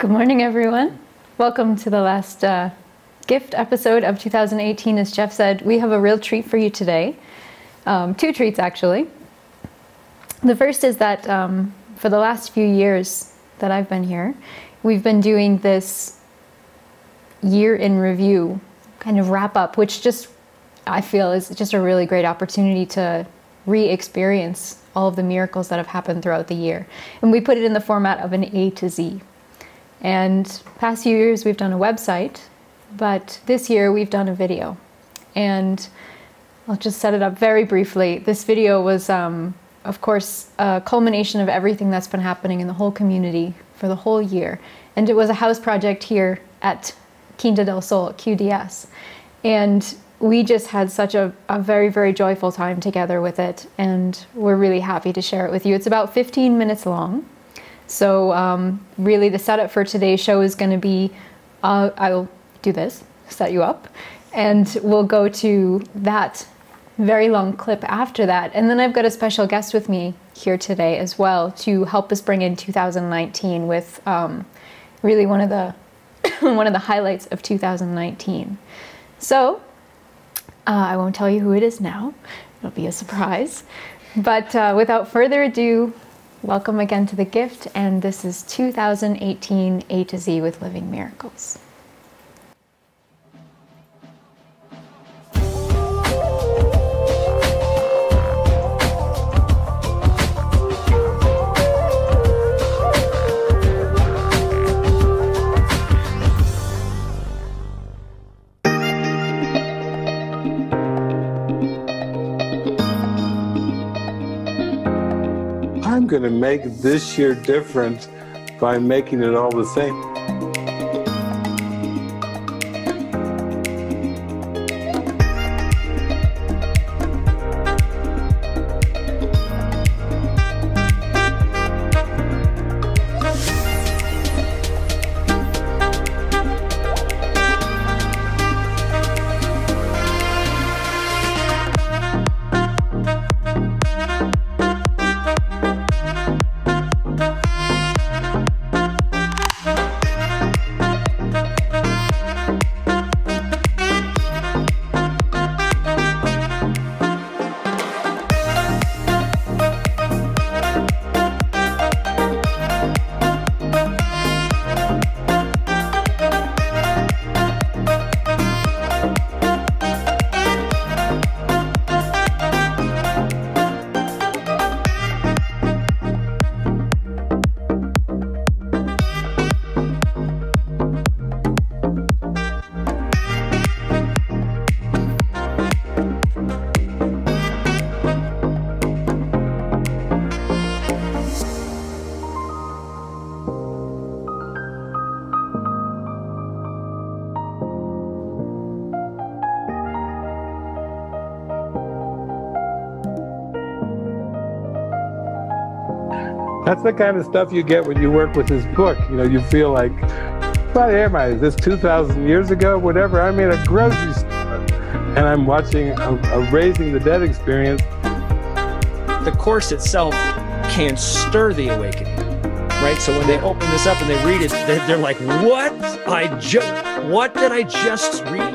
Good morning, everyone. Welcome to the last uh, gift episode of 2018. As Jeff said, we have a real treat for you today. Um, two treats, actually. The first is that um, for the last few years that I've been here, we've been doing this year in review kind of wrap up, which just I feel is just a really great opportunity to re experience all of the miracles that have happened throughout the year. And we put it in the format of an A to Z. And past few years we've done a website, but this year we've done a video. And I'll just set it up very briefly. This video was, um, of course, a culmination of everything that's been happening in the whole community for the whole year. And it was a house project here at Quinta del Sol, QDS. And we just had such a, a very, very joyful time together with it. And we're really happy to share it with you. It's about 15 minutes long. So um, really the setup for today's show is going to be, uh, I'll do this, set you up, and we'll go to that very long clip after that. And then I've got a special guest with me here today as well to help us bring in 2019 with um, really one of the one of the highlights of 2019. So uh, I won't tell you who it is now. It'll be a surprise. But uh, without further ado, Welcome again to The Gift, and this is 2018 A to Z with Living Miracles. Going to make this year different by making it all the same. That's the kind of stuff you get when you work with this book. You know, you feel like, what am I? Is this 2,000 years ago? Whatever. I'm in a grocery store and I'm watching a, a Raising the Dead experience. The Course itself can stir the awakening, right? So when they open this up and they read it, they're like, what? I just, what did I just read?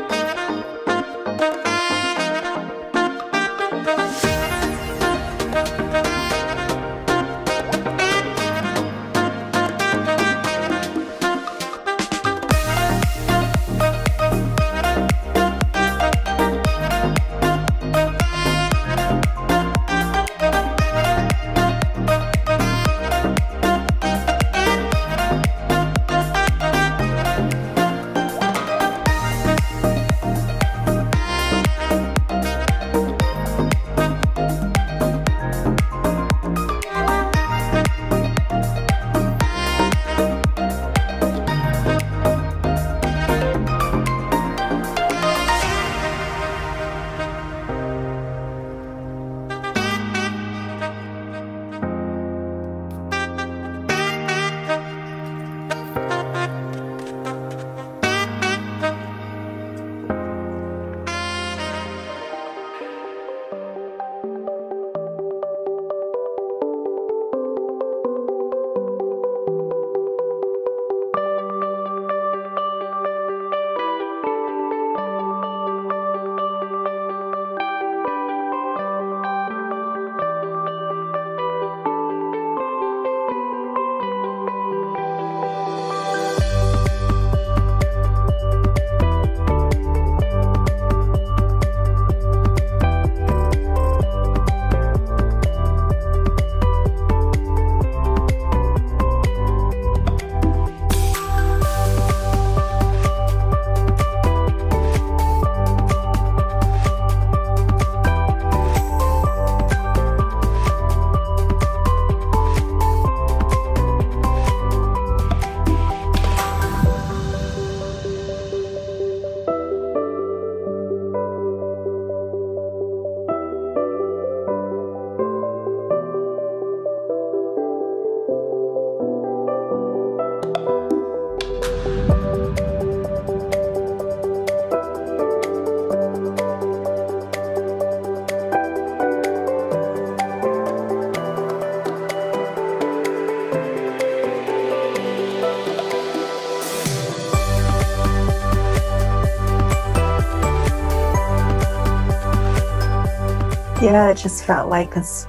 Yeah, it just felt like this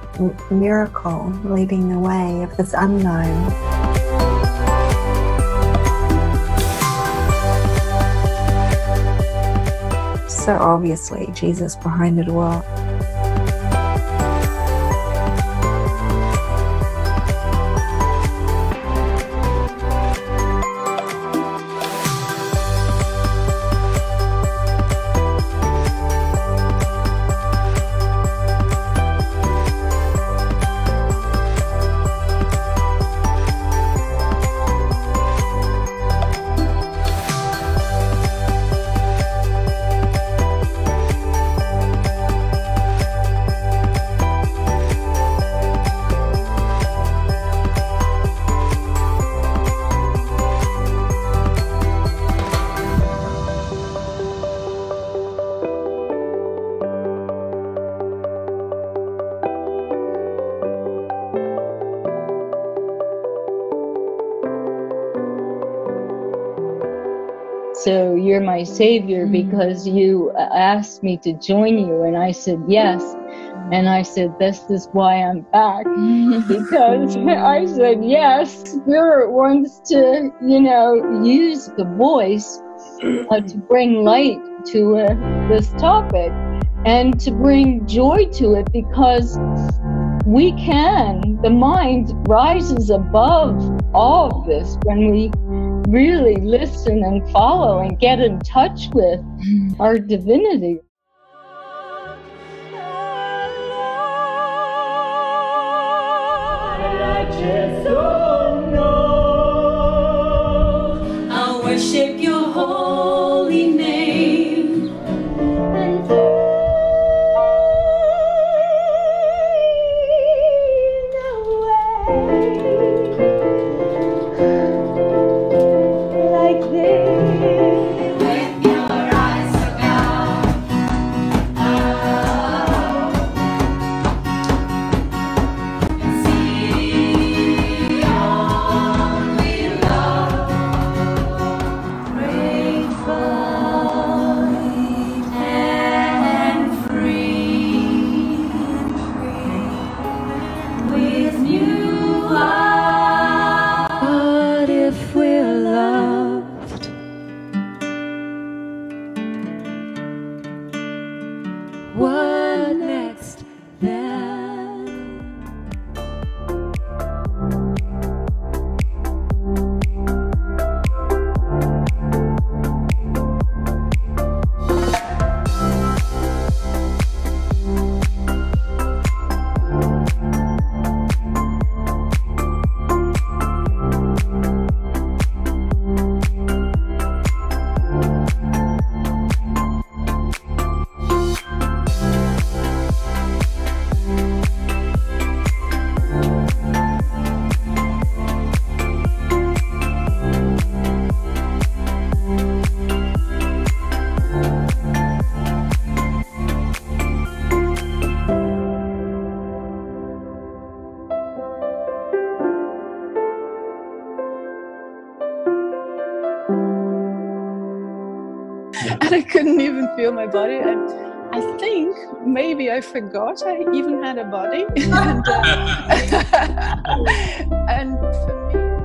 miracle leading the way of this unknown. So obviously, Jesus behind it all. So you're my savior Mm-hmm. because you uh, asked me to join you. And i said yes. And i said this is why i'm back. Because i said yes spirit wants to you know use the voice uh, to bring light to uh, this topic and to bring joy to it because we can the mind rises above all of this when we really listen and follow and get in touch with our divinity. I worship your feel my body. And I think maybe I forgot I even had a body. and, uh, and for me,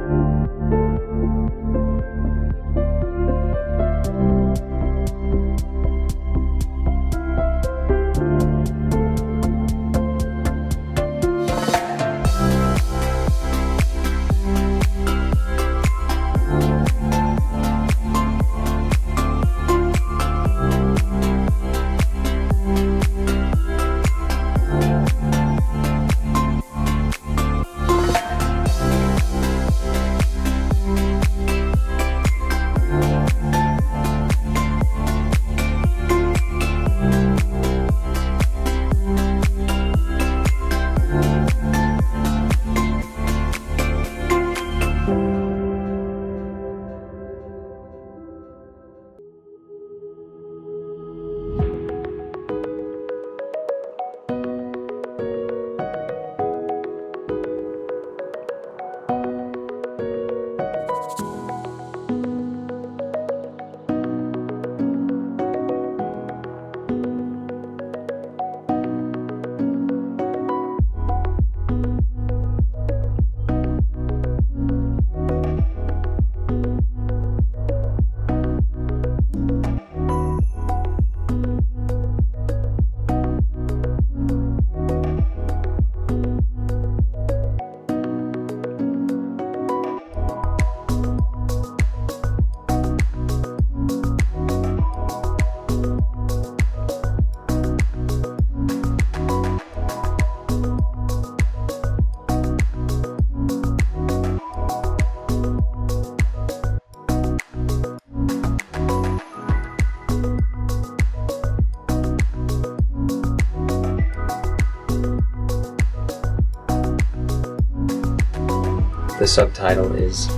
subtitle is,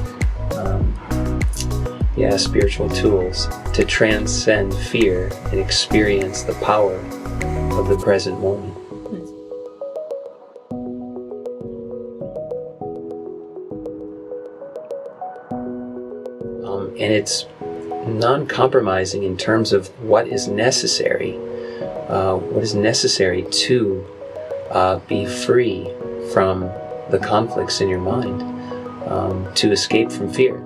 um, yeah, spiritual tools to transcend fear and experience the power of the present moment. Um, and it's non compromising in terms of what is necessary, uh, what is necessary to uh, be free from the conflicts in your mind, um, to escape from fear.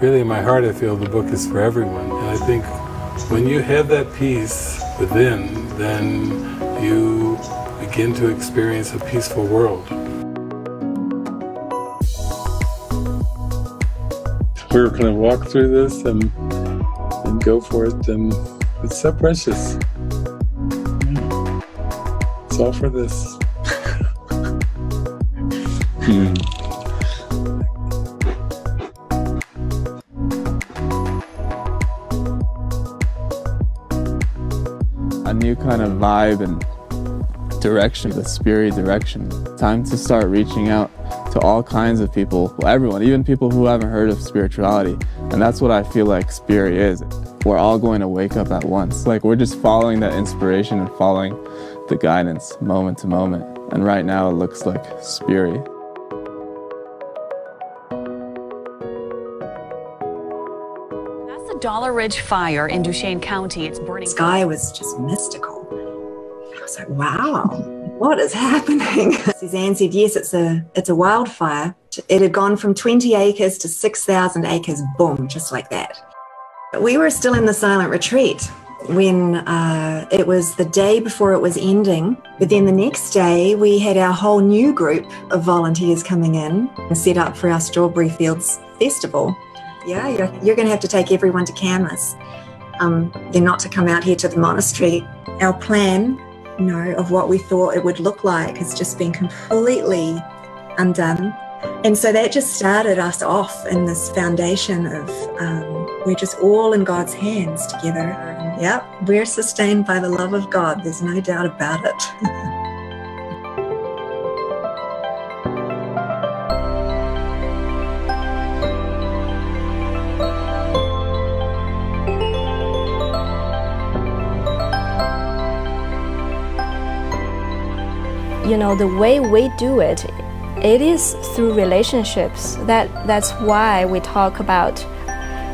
Really, in my heart, I feel the book is for everyone. And I think when you have that peace within, then you begin to experience a peaceful world. We're going to walk through this and, and go for it, and it's so precious. It's all for this. Hmm. a new kind of vibe and direction, the spirit direction. Time to start reaching out to all kinds of people, everyone, even people who haven't heard of spirituality. And that's what I feel like spirit is. We're all going to wake up at once. Like we're just following that inspiration and following the guidance moment to moment. And right now it looks like spirit. Dollar Ridge Fire in Duchesne County. It's burning. sky was just mystical. I was like, wow, what is happening? Suzanne said, yes, it's a it's a wildfire. It had gone from 20 acres to 6,000 acres, boom, just like that. We were still in the silent retreat when uh, it was the day before it was ending. But then the next day, we had our whole new group of volunteers coming in and set up for our Strawberry Fields Festival. Yeah, you're, you're going to have to take everyone to Kamas. Um, they're not to come out here to the monastery. Our plan, you know, of what we thought it would look like has just been completely undone. And so that just started us off in this foundation of um, we're just all in God's hands together. And yep, we're sustained by the love of God. There's no doubt about it. you know the way we do it it is through relationships. That that's why we talk about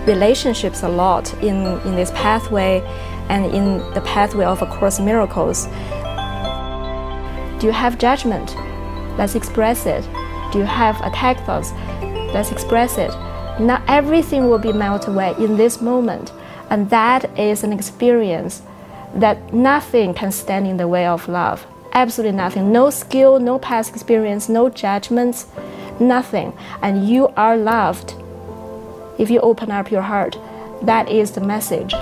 relationships a lot in in this pathway and in the pathway of a course miracles. Do you have judgment? Let's express it. Do you have attack thoughts let's express it. Not everything will be melted away in this moment. And that is an experience that nothing can stand in the way of love absolutely nothing. No skill, no past experience, no judgments, nothing. And you are loved if you open up your heart. That is the message.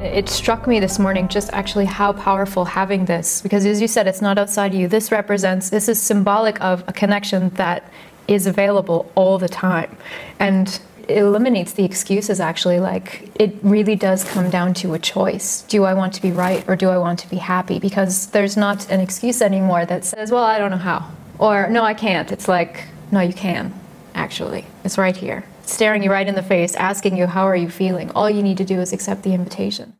It struck me this morning just actually how powerful having this, because as you said, it's not outside you. This represents, this is symbolic of a connection that is available all the time. And eliminates the excuses actually. Like, it really does come down to a choice. Do I want to be right or do I want to be happy? Because there's not an excuse anymore that says, well, I don't know how. Or, no, I can't. It's like, no, you can, actually. It's right here staring you right in the face, asking you, How are you feeling? All you need to do is accept the invitation.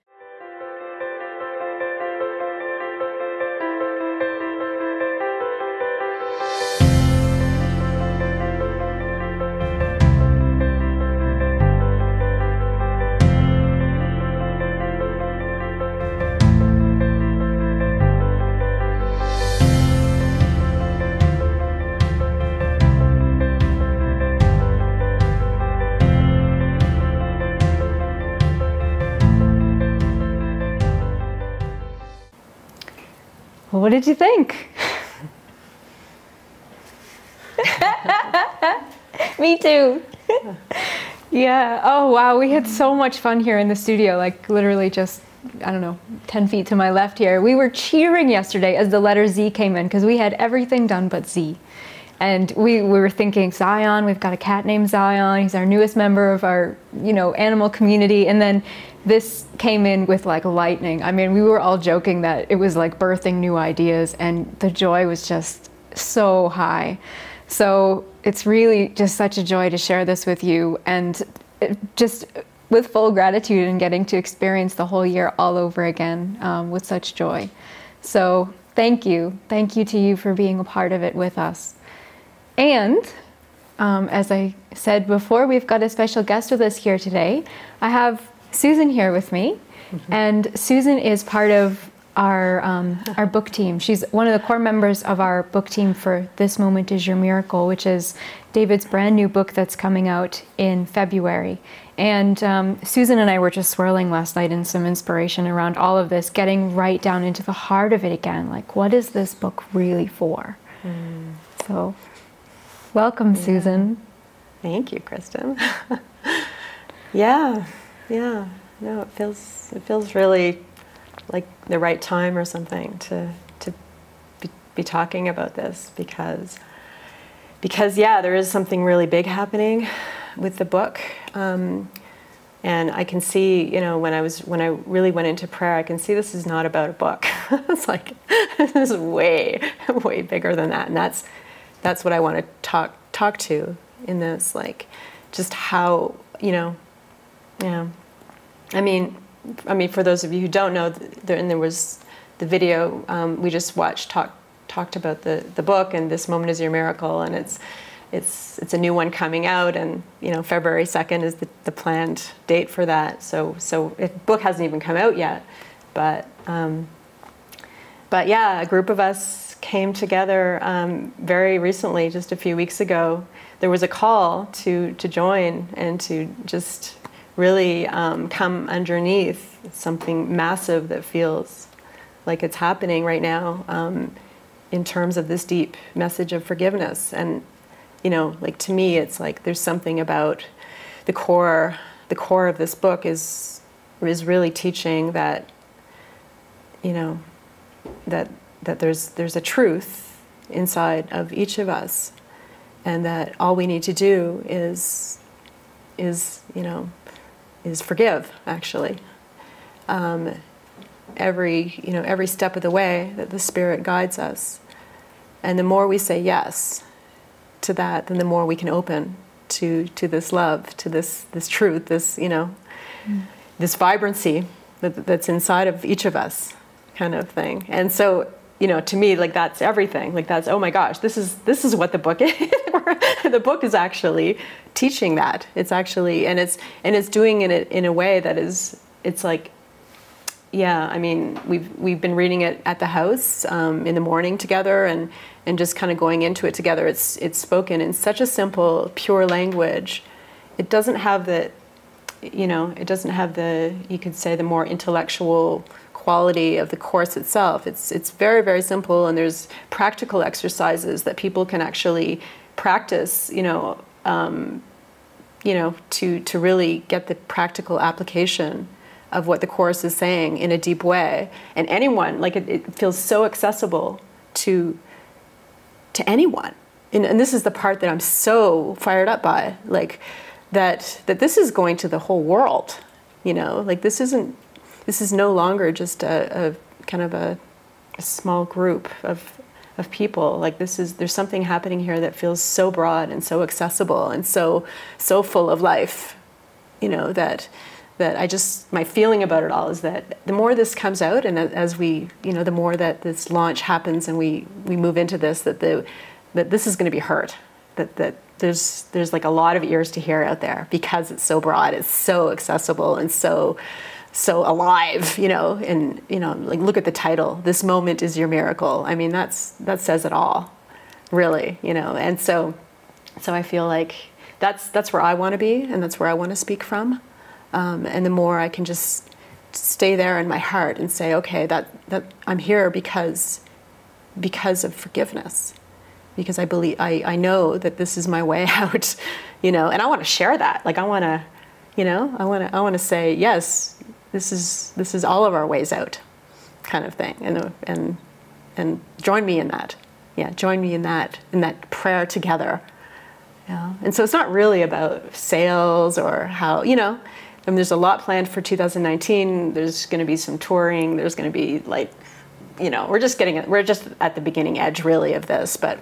What did you think? Me too. yeah. Oh, wow. We had so much fun here in the studio, like literally just, I don't know, 10 feet to my left here. We were cheering yesterday as the letter Z came in because we had everything done but Z. And we, we were thinking Zion, we've got a cat named Zion. He's our newest member of our, you know, animal community. And then this came in with like lightning. I mean, we were all joking that it was like birthing new ideas, and the joy was just so high. So it's really just such a joy to share this with you, and it just with full gratitude and getting to experience the whole year all over again um, with such joy. So thank you. Thank you to you for being a part of it with us. And um, as I said before, we've got a special guest with us here today. I have Susan here with me, and Susan is part of our um, our book team. She's one of the core members of our book team for This Moment Is Your Miracle, which is David's brand new book that's coming out in February. And um, Susan and I were just swirling last night in some inspiration around all of this, getting right down into the heart of it again. Like, what is this book really for? So, welcome, Susan. Thank you, Kristen. yeah, yeah. No, it feels it feels really like the right time or something to to be, be talking about this because because yeah, there is something really big happening with the book. Um, and I can see, you know, when I was when I really went into prayer, I can see this is not about a book. it's like this is way, way bigger than that, and that's that's what I want to talk talk to in this, like just how you know, yeah. I mean, I mean, for those of you who don't know, there, and there was the video um, we just watched talk talked about the the book, and this moment is your miracle, and it's it's it's a new one coming out, and you know February second is the, the planned date for that. So so it book hasn't even come out yet, but um, but yeah, a group of us came together um, very recently, just a few weeks ago. There was a call to to join and to just really um, come underneath something massive that feels like it's happening right now um, in terms of this deep message of forgiveness. And you know like to me it's like there's something about the core the core of this book is is really teaching that you know that that there's there's a truth inside of each of us and that all we need to do is is you know is forgive actually. Um, every you know every step of the way that the spirit guides us. And the more we say yes to that then the more we can open to to this love to this this truth this you know this vibrancy that, that's inside of each of us kind of thing. And so you know to me like that's everything. Like that's oh my gosh this is this is what the book is. The book is actually teaching that. It's actually and it's and it's doing it in a way that is it's like yeah i mean we've we've been reading it at the house um, in the morning together and and just kind of going into it together. It's it's spoken in such a simple pure language. It doesn't have the you know it doesn't have the you could say the more intellectual quality of the course itself. It's it's very very simple and there's practical exercises that people can actually practice you know um, you know to to really get the practical application of what the course is saying in a deep way. And anyone like it, it feels so accessible to to anyone. And, and this is the part that i'm so fired up by like that that this is going to the whole world you know? Like this isn't this is no longer just a, a kind of a, a small group of of people. Like this is there's something happening here that feels so broad and so accessible and so so full of life you know that that I just my feeling about it all is that the more this comes out and as we you know the more that this launch happens and we we move into this that the that this is going to be heard that that there's there's like a lot of ears to hear out there because it's so broad it's so accessible and so so alive you know and you know like look at the title this moment is your miracle. I mean that's that says it all really you know and so so i feel like that's that's where i want to be and that's where i want to speak from um, and the more i can just stay there in my heart and say okay that that i'm here because because of forgiveness because i believe i, I know that this is my way out you know and i want to share that like i want to you know i want to i want to say yes this is this is all of our ways out kind of thing. And and and join me in that. Yeah join me in that in that prayer together. Yeah. And so it's not really about sales or how you know I mean, there's a lot planned for 2019. There's going to be some touring. There's going to be like, you know, we're just getting we're just at the beginning edge really of this, but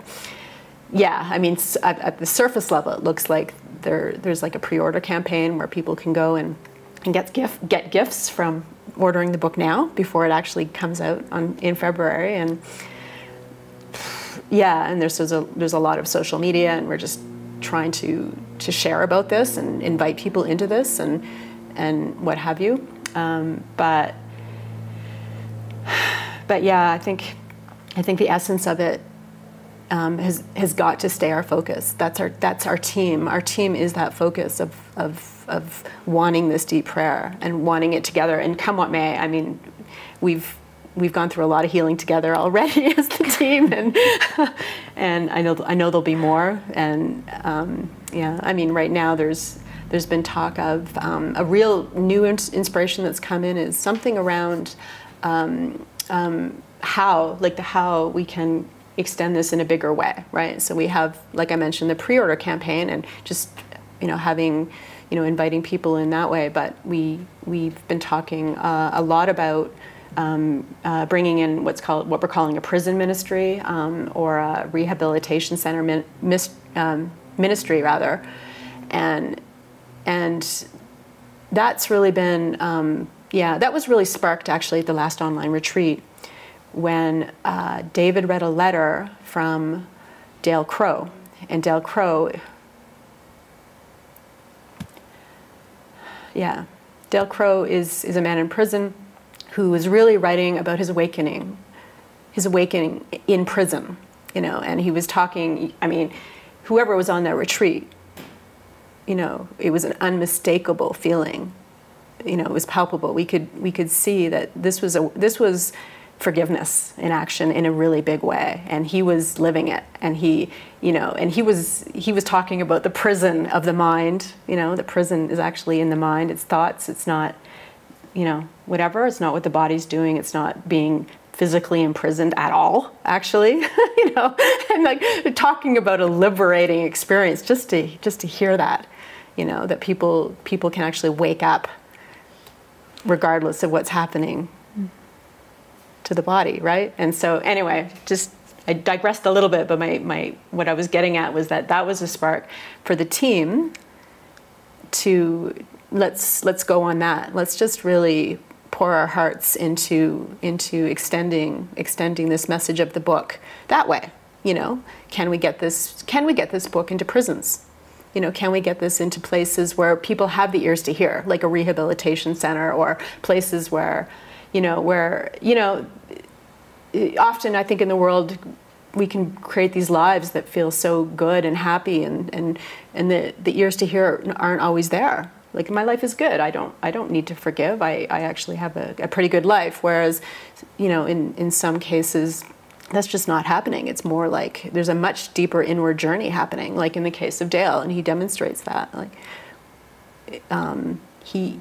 yeah, I mean, at, the surface level, it looks like there there's like a pre-order campaign where people can go and, and get gift get gifts from ordering the book now before it actually comes out on in February and yeah, and there's there's a there's a lot of social media, and we're just trying to to share about this and invite people into this and and what have you. Um, but but yeah, I think I think the essence of it um, has has got to stay our focus. That's our that's our team. Our team is that focus of of of wanting this deep prayer and wanting it together. And come what may, I mean, we've we've gone through a lot of healing together already as the team, and and I know I know there'll be more. And um, yeah, I mean, right now there's there's been talk of um, a real new ins- inspiration that's come in is something around um, um, how, like the how we can extend this in a bigger way, right? So we have, like I mentioned, the pre-order campaign and just you know having you know inviting people in that way. But we we've been talking uh, a lot about. Um, uh, bringing in what's called what we're calling a prison ministry um, or a rehabilitation center min- mis- um, ministry rather, and and that's really been um, yeah that was really sparked actually at the last online retreat when uh, david read a letter from dale crow and dale crow yeah dale crow is, is a man in prison who is really writing about his awakening his awakening in prison you know and he was talking i mean whoever was on that retreat you know, it was an unmistakable feeling. You know, it was palpable. We could we could see that this was a this was forgiveness in action in a really big way, and he was living it. And he, you know, and he was he was talking about the prison of the mind. You know, the prison is actually in the mind. It's thoughts. It's not, you know, whatever. It's not what the body's doing. It's not being physically imprisoned at all actually you know and like talking about a liberating experience just to just to hear that you know that people people can actually wake up regardless of what's happening to the body right? And so anyway just i digressed a little bit but my, my what i was getting at was that that was a spark for the team to let's let's go on that. Let's just really pour our hearts into into extending extending this message of the book that way you know? Can we get this can we get this book into prisons? You know can we get this into places where people have the ears to hear like a rehabilitation center or places where you know where you know often i think in the world we can create these lives that feel so good and happy and and and the the ears to hear aren't always there. Like my life is good. I don't i don't need to forgive. I i actually have a, a pretty good life. Whereas you know in in some cases that's just not happening. It's more like there's a much deeper inward journey happening like in the case of dale and he demonstrates that. Like um, he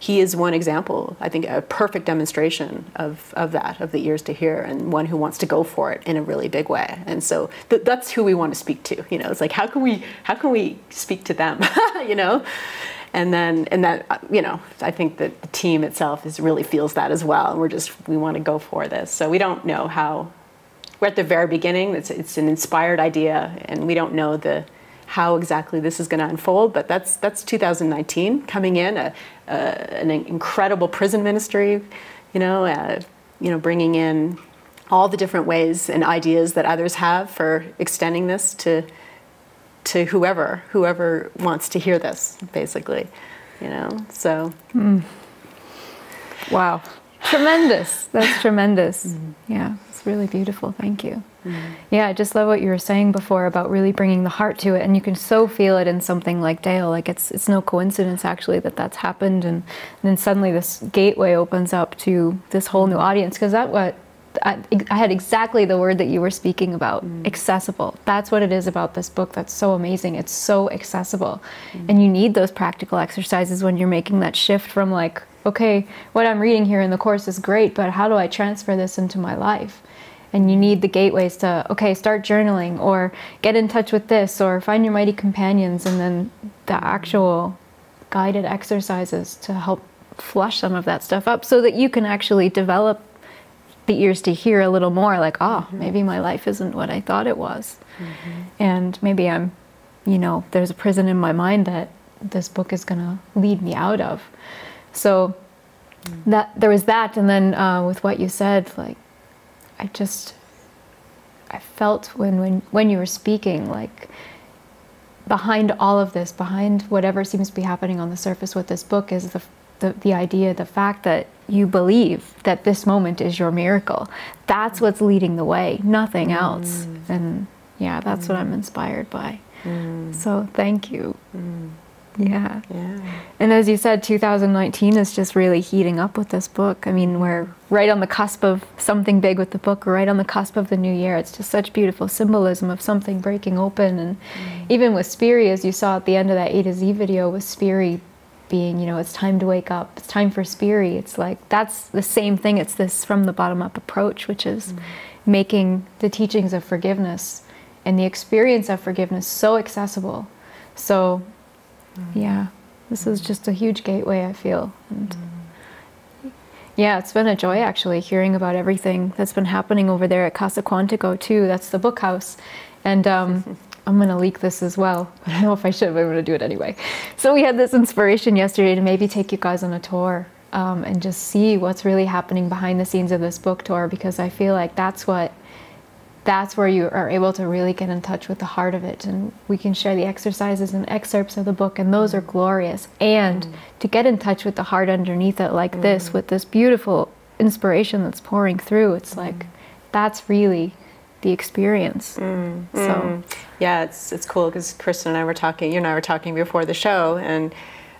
he is one example, I think, a perfect demonstration of, of that, of the ears to hear, and one who wants to go for it in a really big way. And so th- that's who we want to speak to. You know, it's like how can we how can we speak to them? you know, and then and that uh, you know, I think that the team itself is really feels that as well, and we're just we want to go for this. So we don't know how. We're at the very beginning. It's it's an inspired idea, and we don't know the how exactly this is going to unfold, but that's that's 2019 coming in, a, a, an incredible prison ministry, you know, uh, you know, bringing in all the different ways and ideas that others have for extending this to to whoever whoever wants to hear this, basically, you know. So, Mm. Wow. Tremendous. That's tremendous. Yeah, it's really beautiful. Thank you. Mm-hmm. Yeah, I just love what you were saying before about really bringing the heart to it, and you can so feel it in something like Dale. Like it's it's no coincidence actually that that's happened, and, and then suddenly this gateway opens up to this whole new audience. Because that what I, I had exactly the word that you were speaking about, mm. accessible. That's what it is about this book. That's so amazing. It's so accessible, mm. and you need those practical exercises when you're making that shift from like, okay, what I'm reading here in the course is great, but how do I transfer this into my life? And you need the gateways to okay start journaling or get in touch with this or find your mighty companions and then the actual guided exercises to help flush some of that stuff up so that you can actually develop the ears to hear a little more like, oh, maybe my life isn't what I thought it was. Mm-hmm. And maybe I'm, you know, there's a prison in my mind that this book is going to lead me out of. So mm. that there was that. And then uh, with what you said, like, I just, I felt when, when, when you were speaking, like, behind all of this, behind whatever seems to be happening on the surface with this book, is the, the, the idea, the fact that you believe that this moment is your miracle. That's what's leading the way, nothing mm. else. And yeah, that's what mm. I'm inspired by. Mm. So thank you. Yeah. Yeah. And as you said, 2019 is just really heating up with this book. I mean, we're right on the cusp of something big with the book. Right on the cusp of the new year. It's just such beautiful symbolism of something breaking open. And mm. even with Spiri, as you saw at the end of that A to Z video, with Spiri being, you know, it's time to wake up. It's time for Spiri. It's like that's the same thing. It's this from the bottom up approach, which is mm. making the teachings of forgiveness and the experience of forgiveness so accessible. So yeah, this is just a huge gateway, I feel. And yeah, it's been a joy actually hearing about everything that's been happening over there at Casa Quantico too. That's the book house. And um, I'm going to leak this as well. I don't know if I should, but I'm going to do it anyway. So we had this inspiration yesterday to maybe take you guys on a tour um, and just see what's really happening behind the scenes of this book tour because I feel like that's what that's where you are able to really get in touch with the heart of it. And we can share the exercises and excerpts of the book and those are mm. glorious. And mm. to get in touch with the heart underneath it like this mm. with this beautiful inspiration that's pouring through it's like that's really the experience. So Mm. Yeah, it's it's cool because Kristen and I were talking. You and I were talking before the show, and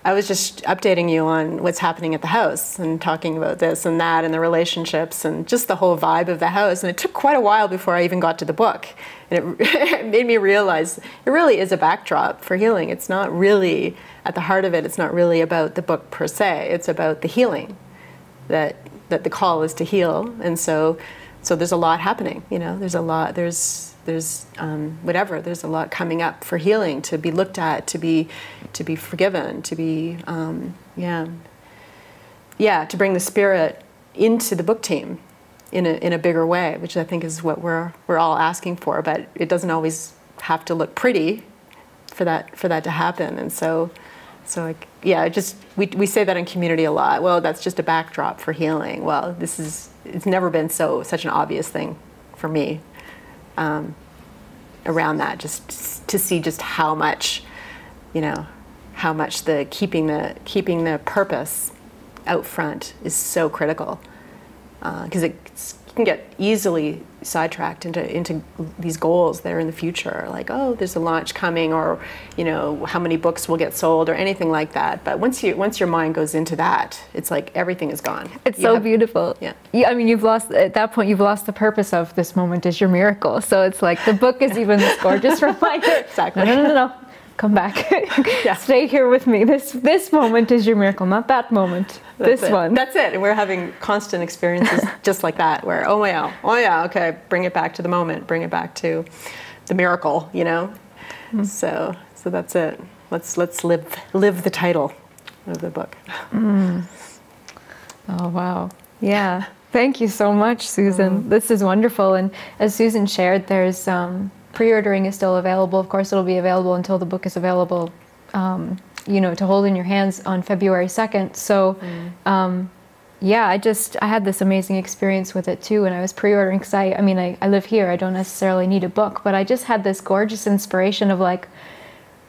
I was just updating you on what's happening at the house and talking about this and that and the relationships and just the whole vibe of the house. And it took quite a while before I even got to the book, and it, it made me realize it really is a backdrop for healing. It's not really at the heart of it. It's not really about the book per se. It's about the healing that that the call is to heal and so so there's a lot happening you know there's a lot there's there's um, whatever there's a lot coming up for healing to be looked at to be to be forgiven to be um, yeah. Yeah to bring the spirit into the book team in a, in a bigger way which i think is what we're we're all asking for but it doesn't always have to look pretty for that for that to happen. And so so like yeah just we, we say that in community a lot. Well that's just a backdrop for healing. Well this is it's never been so such an obvious thing for me um, around that just to see just how much you know how much the keeping the keeping the purpose out front is so critical. Because it can get easily sidetracked into into these goals that are in the future like oh there's a launch coming or you know how many books will get sold or anything like that but once you once your mind goes into that it's like everything is gone It's You so have- beautiful. Yeah. Yeah, I mean, you've lost, at that point, you've lost the purpose of this moment is your miracle. So it's like the book is even this gorgeous reminder. Exactly. No, no, no, no. Come back. Stay here with me. This this moment is your miracle, not that moment. That's this it. one. That's it. And we're having constant experiences just like that, where oh yeah, oh yeah, okay, bring it back to the moment, bring it back to the miracle, you know. Hmm. So so that's it. Let's let's live live the title of the book. Mm. Oh, wow. Yeah. Thank you so much, Susan. This is wonderful. And as Susan shared, there's um, pre ordering is still available. Of course, it'll be available until the book is available, um, you know, to hold in your hands on February 2nd. So, um, yeah, I just, I had this amazing experience with it too. And I was pre ordering because I, I mean, I, I live here. I don't necessarily need a book, but I just had this gorgeous inspiration of like,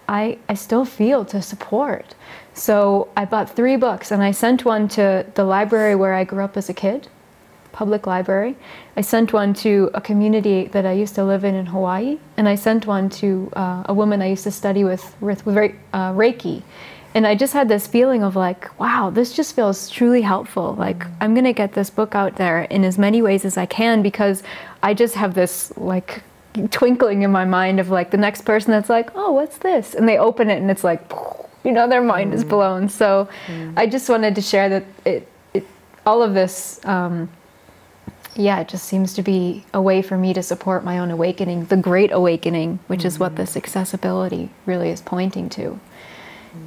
I, I still feel to support. So I bought three books and I sent one to the library where I grew up as a kid, public library. I sent one to a community that I used to live in in Hawaii, and I sent one to uh, a woman I used to study with with, with uh, Reiki. And I just had this feeling of like, wow, this just feels truly helpful. Like I'm gonna get this book out there in as many ways as I can because I just have this like twinkling in my mind of like the next person that's like, oh, what's this? And they open it and it's like, you know, their mind is blown. So I just wanted to share that it, it all of this, um, yeah, it just seems to be a way for me to support my own awakening, the great awakening, which is what this accessibility really is pointing to.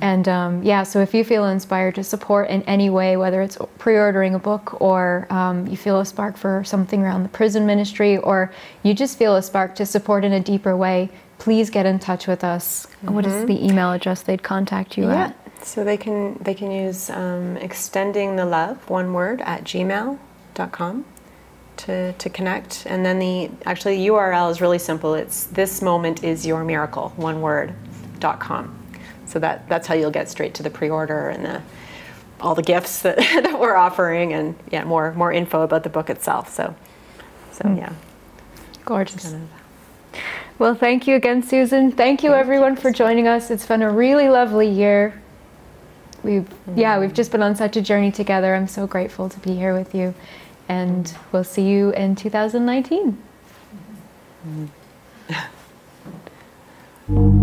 And um, yeah, so if you feel inspired to support in any way, whether it's pre ordering a book or um, you feel a spark for something around the prison ministry or you just feel a spark to support in a deeper way, please get in touch with us. What is Mhm. the email address they'd contact you yeah. at? So they can they can use um, extending the love one word at gmail.com to to connect, and then the actually the URL is really simple. It's this moment is your miracle one word dot com. So that that's how you'll get straight to the pre-order and the all the gifts that, that we're offering, and yeah, more more info about the book itself. So so Mm. yeah, Gorgeous. Well, thank you again, Susan. Thank you, everyone, for joining us. It's been a really lovely year. We've, yeah, we've just been on such a journey together. I'm so grateful to be here with you and we'll see you in 2019. Mm -hmm.